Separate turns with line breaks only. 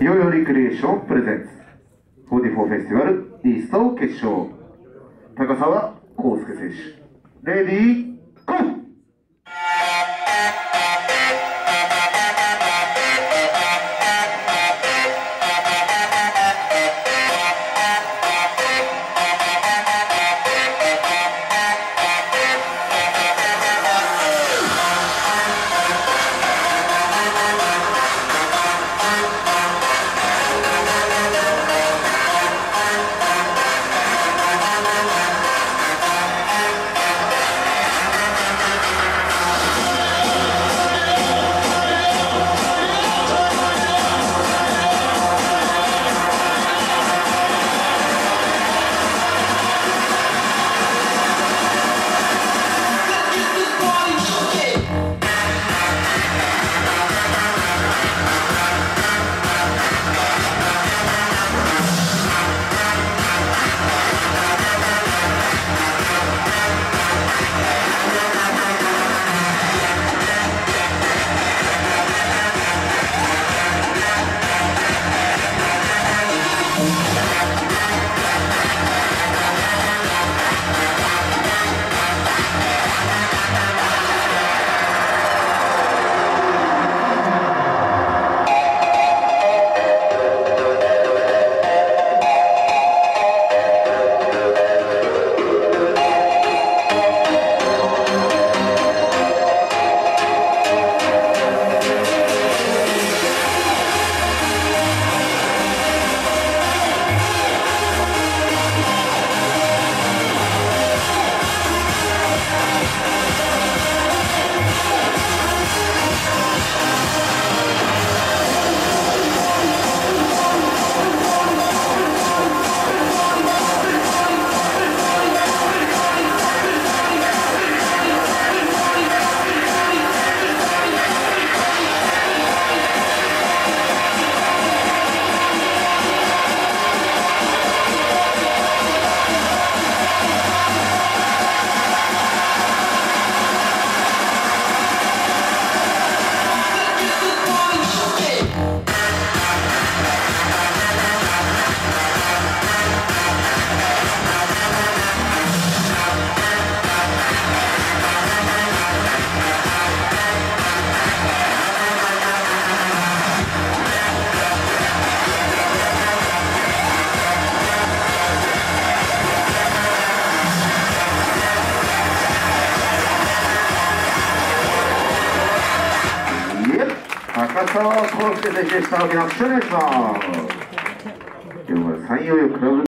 いよいよリクリエーションプレゼンツ。44フェスティバルイースト決勝。高沢康介選手。レディーゴー!高沢康介選手でした。お願いします。では、山陽クラブ